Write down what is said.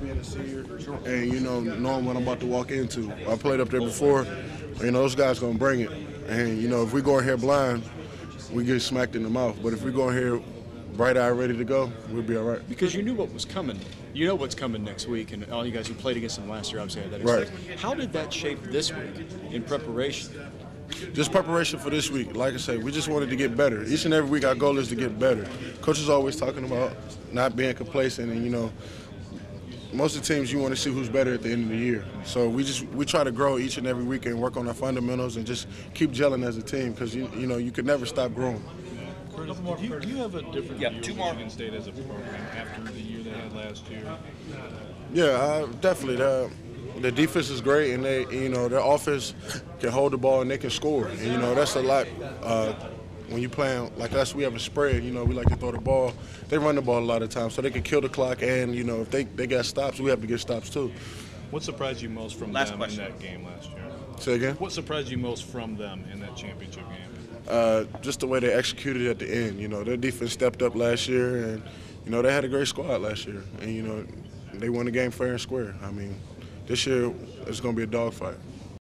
being a senior and you know knowing what I'm about to walk into. I played up there before. You know those guys gonna bring it, and you know if we go in here blind, we get smacked in the mouth. But if we go in here bright eye ready to go, we'll be all right. Because you knew what was coming. You know what's coming next week, and all you guys who played against them last year obviously had that Right. experience. How did that shape this week in preparation? Just preparation for this week. Like I say, we just wanted to get better. Each and every week, our goal is to get better. Coach is always talking about not being complacent, and you know, most of the teams you want to see who's better at the end of the year. So we just we try to grow each and every week and work on our fundamentals and just keep gelling as a team because you you know you could never stop growing. Curtis, do you, do you have a different Yeah, view two of more. Michigan State as a program after the year they had last year? Yeah, uh, definitely. The, the defense is great, and they, you know, their offense can hold the ball and they can score. And you know, that's a lot. Uh, when you playing like us, we have a spread. You know, we like to throw the ball. They run the ball a lot of times, so they can kill the clock. And you know, if they they got stops, we have to get stops too. What surprised you most from Last them question. in that game last year? Say again. What surprised you most from them in that championship game? Uh, just the way they executed at the end. You know, their defense stepped up last year, and you know they had a great squad last year, and you know they won the game fair and square. I mean, this year it's going to be a dogfight.